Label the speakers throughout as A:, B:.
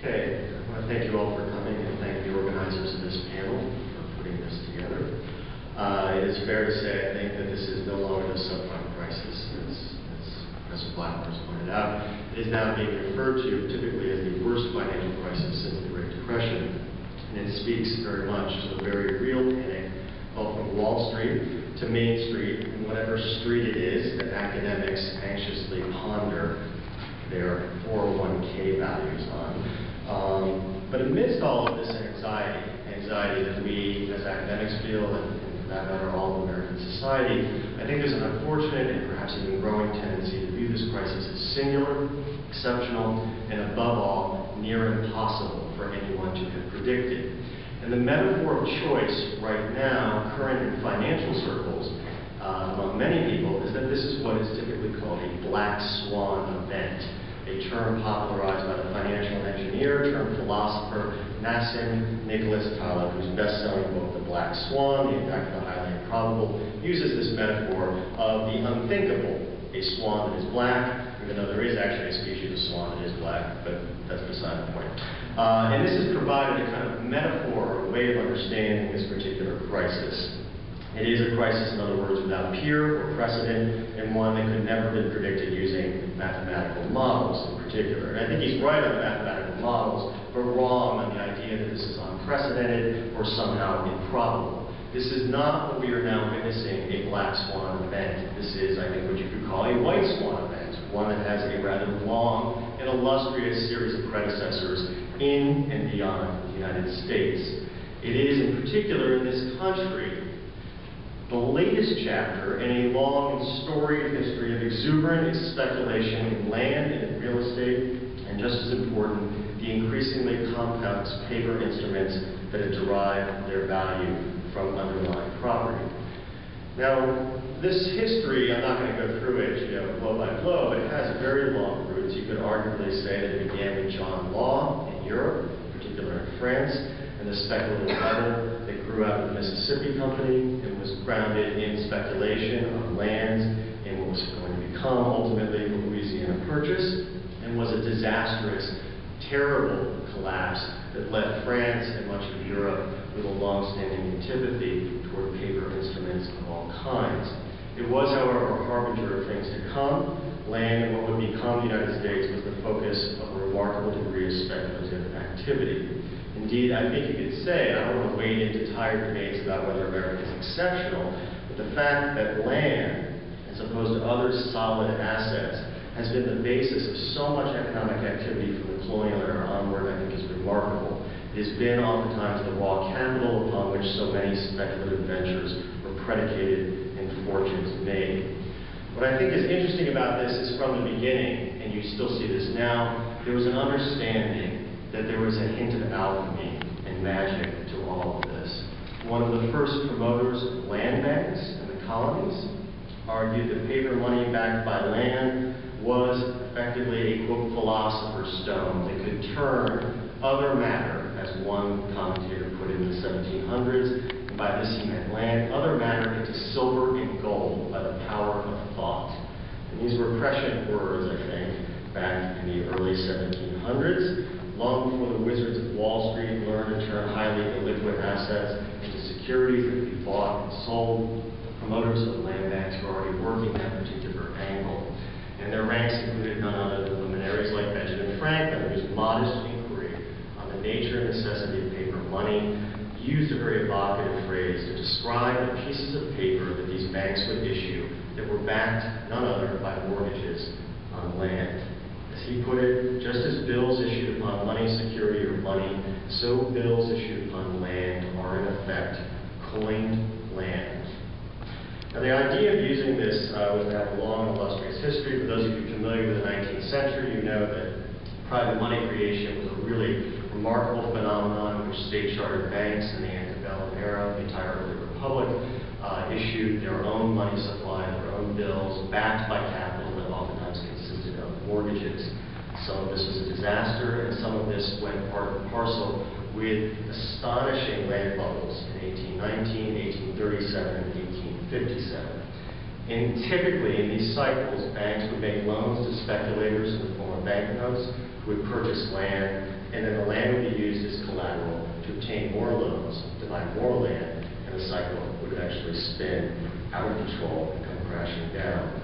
A: Okay, I want to thank you all for coming and thank the organizers of this panel for putting this together. Uh, it is fair to say, I think, that this is no longer the subprime crisis, as, as Professor Blackmore has pointed out. It is now being referred to typically as the worst financial crisis since the Great Depression. And it speaks very much to the very real panic, both from Wall Street to Main Street, and whatever street it is that academics anxiously ponder their 401k values on. Um, but amidst all of this anxiety, anxiety that we as academics feel, and, and for that matter, all of American society, I think there's an unfortunate and perhaps even growing tendency to view this crisis as singular, exceptional, and above all, near impossible for anyone to have predicted. And the metaphor of choice right now, current in financial circles, uh, among many people, is that this is what is typically called a black swan event a term popularized by the financial engineer turned philosopher Nassim Nicholas Taleb, whose best-selling book, The Black Swan, The Impact of the Highly Improbable, uses this metaphor of the unthinkable, a swan that is black, even though there is actually a species of swan that is black, but that's beside the point. Uh, and this has provided a kind of metaphor, a way of understanding this particular crisis. It is a crisis, in other words, without peer or precedent, and one that could never have been predicted using mathematical models in particular. And I think he's right on the mathematical models, but wrong on the idea that this is unprecedented or somehow improbable. This is not what we are now witnessing, a black swan event. This is, I think, what you could call a white swan event, one that has a rather long and illustrious series of predecessors in and beyond the United States. It is, in particular, in this country, the latest chapter in a long and storied history of exuberant speculation in land and in real estate, and just as important, the increasingly complex paper instruments that have derived their value from underlying property. Now, this history, I'm not going to go through it, you know, blow by blow, but it has very long roots. You could arguably say that it began with John Law in Europe, in particular in France, and the speculative bubble that grew out of the Mississippi Company was grounded in speculation on lands and what was going to become ultimately the Louisiana Purchase and was a disastrous, terrible collapse that left France and much of Europe with a long-standing antipathy toward paper instruments of all kinds. It was, however, a harbinger of things to come. Land in what would become the United States was the focus of a remarkable degree of speculative activity. Indeed, I think you could say, I don't want to wade into tired debates about whether America is exceptional, but the fact that land, as opposed to other solid assets, has been the basis of so much economic activity from the colonial era onward, I think is remarkable. It has been oftentimes the raw capital upon which so many speculative ventures were predicated and fortunes made. What I think is interesting about this is from the beginning, and you still see this now, there was an understanding that there was a hint of alchemy and magic to all of this. One of the first promoters of land banks in the colonies argued that paper money backed by land was effectively a, quote, philosopher's stone that could turn other matter, as one commentator put it in the 1700s, and by this he meant land, other matter into silver and gold by the power of thought. And these were prescient words, I think, back in the early 1700s long before the wizards of Wall Street learned to turn highly illiquid assets into securities that could be bought and sold. The promoters of land banks were already working that particular angle. And their ranks included none other than luminaries like Benjamin Franklin, whose modest inquiry on the nature and necessity of paper money used a very evocative phrase to describe the pieces of paper that these banks would issue that were backed none other by mortgages on land. He put it, just as bills issued upon money, security, or money, so bills issued upon land are in effect coined land. Now the idea of using this uh, was to have a long illustrious history. For those of you familiar with the 19th century, you know that private money creation was a really remarkable phenomenon in which state-chartered banks in the antebellum era, the entire early republic, uh, issued their own money supply, their own bills, backed by capital that oftentimes consisted of mortgages. Some of this was a disaster, and some of this went part and parcel with astonishing land bubbles in 1819, 1837, and 1857. And typically, in these cycles, banks would make loans to speculators in the form of banknotes who would purchase land, and then the land would be used as collateral to obtain more loans, to buy more land, and the cycle would eventually spin out of control and come crashing down.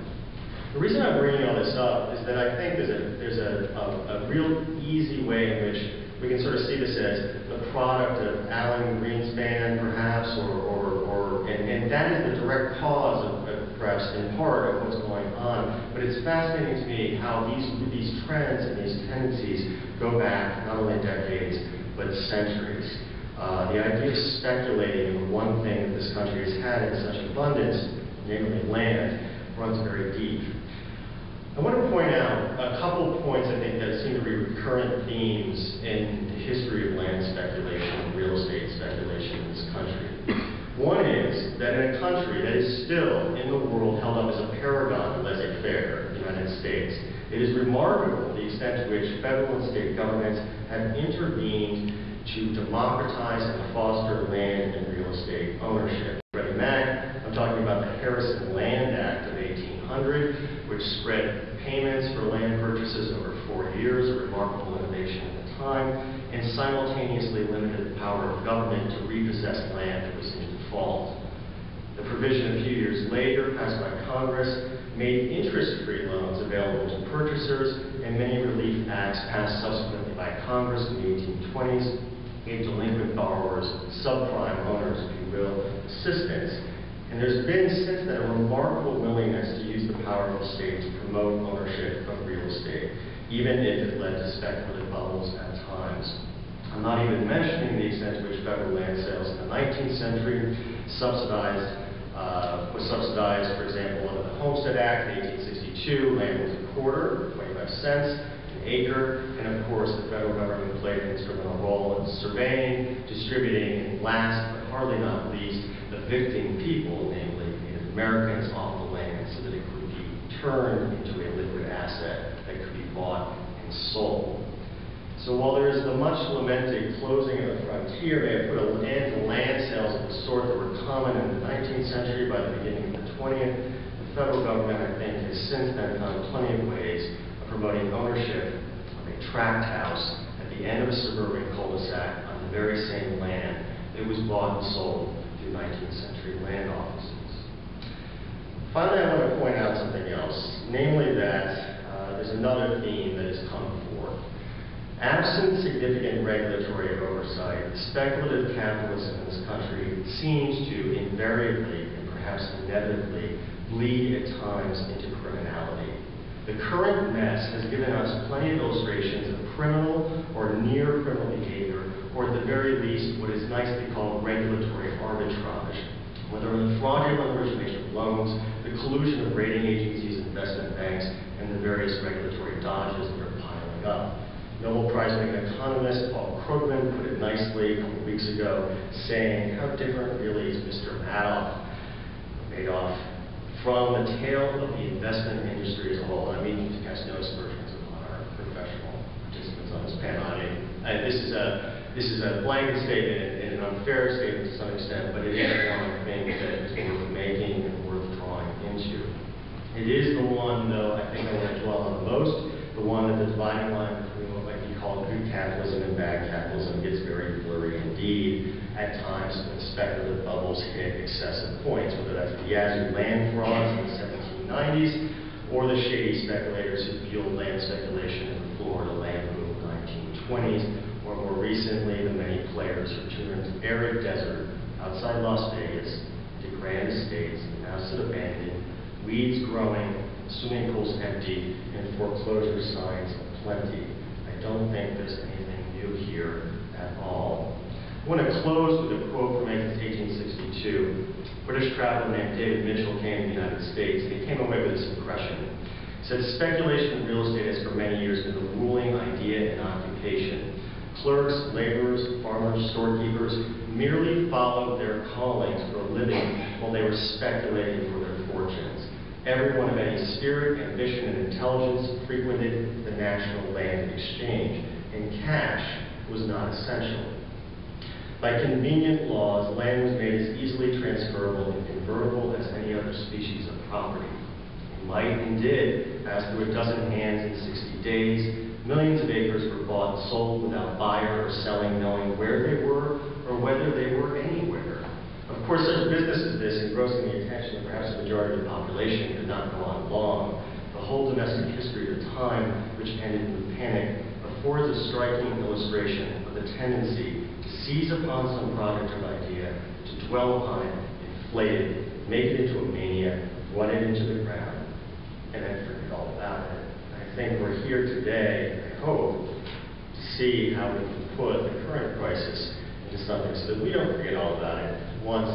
A: The reason I'm bringing all this up is that I think there's a, there's a, a, a real easy way in which we can sort of see this as the product of Alan Greenspan, perhaps, or, or, or and, and that is the direct cause of, of, perhaps in part, of what's going on. But it's fascinating to me how these, these trends and these tendencies go back not only decades, but centuries. Uh, the idea of speculating in one thing that this country has had in such abundance, namely land, runs very deep. I want to point out a couple of points I think that seem to be recurrent themes in the history of land speculation, real estate speculation in this country. One is that in a country that is still in the world held up as a paragon of laissez-faire, the United States, it is remarkable the extent to which federal and state governments have intervened to democratize and foster land and real estate ownership. Freddie Mac, I'm talking about the Harrison Land Act of 1800, which spread payments for land purchases over four years, a remarkable innovation at the time, and simultaneously limited the power of government to repossess land that was in default. The provision a few years later, passed by Congress, made interest-free loans available to purchasers, and many relief acts passed subsequently by Congress in the 1820s gave delinquent borrowers, subprime owners, if you will, assistance. And there's been since then a remarkable willingness to use the power of the state to promote ownership of real estate, even if it led to speculative bubbles at times. I'm not even mentioning the extent to which federal land sales in the 19th century subsidized, uh, was subsidized, for example, under the Homestead Act in 1862, land was a quarter, 25 cents an acre, and of course the federal government played an instrumental role in surveying, distributing, and last but hardly not least, evicting people, namely Native Americans, off the land so that it could be turned into a liquid asset that could be bought and sold. So while there is the much lamented closing of the frontier may have put an end to land sales of the sort that were common in the 19th century by the beginning of the 20th, the federal government, I think, has since then found plenty of ways of promoting ownership of a tract house at the end of a suburban cul-de-sac on the very same land that was bought and sold 19th century land offices. Finally, I want to point out something else, namely that uh, there's another theme that has come forth. Absent significant regulatory oversight, speculative capitalism in this country seems to invariably and perhaps inevitably bleed at times into criminality. The current mess has given us plenty of illustrations of criminal or near criminal behavior, or at the very least, what is nicely called regulatory arbitrage. Whether the fraudulent origination of loans, the collusion of rating agencies, investment banks, and the various regulatory dodges that are piling up. Nobel Prize-winning economist Paul Krugman put it nicely a couple weeks ago, saying, how different really is Mr. Madoff, Madoff from the tail of the investment industry as a whole. and I mean to cast no aspersions upon our professional participants on this panel. I mean, this is a this is a blanket statement and an unfair statement to some extent, but it is one I think that is worth making and worth drawing into. It is the one, though, I think I want to dwell on the most, the one that the dividing line between what might be called good capitalism and bad capitalism gets very blurry indeed at times when speculative bubbles hit excessive points, whether that's the Yazoo land frauds in the 1790s or the shady speculators who fueled land speculation in the Florida land boom of the 1920s, or more recently, the many players who turned arid desert outside Las Vegas into grand estates now sit abandoned, weeds growing, swimming pools empty, and foreclosure signs aplenty. I don't think there's anything new here at all. I want to close with a quote from 1862. British traveler named David Mitchell came to the United States, and he came away with this impression. He said, speculation in real estate has for many years been the ruling idea and occupation. Clerks, laborers, farmers, storekeepers merely followed their callings for a living while they were speculating for their fortunes. Everyone of any spirit, ambition, and intelligence frequented the National Land Exchange, and cash was not essential. By convenient laws, land was made as easily transferable and convertible as any other species of property. It might and did pass through a dozen hands in 60 days. Millions of acres were bought and sold without buyer or selling knowing where they were or whether they were anywhere. Of course, such a business as this, engrossing the attention of perhaps the majority of the population, could not go on long. The whole domestic history of time, which ended in panic, affords a striking illustration of the tendency seize upon some project or idea, to dwell upon it, inflate it, make it into a mania, run it into the ground, and then forget all about it. I think we're here today, I hope, to see how we can put the current crisis into something so that we don't forget all about it once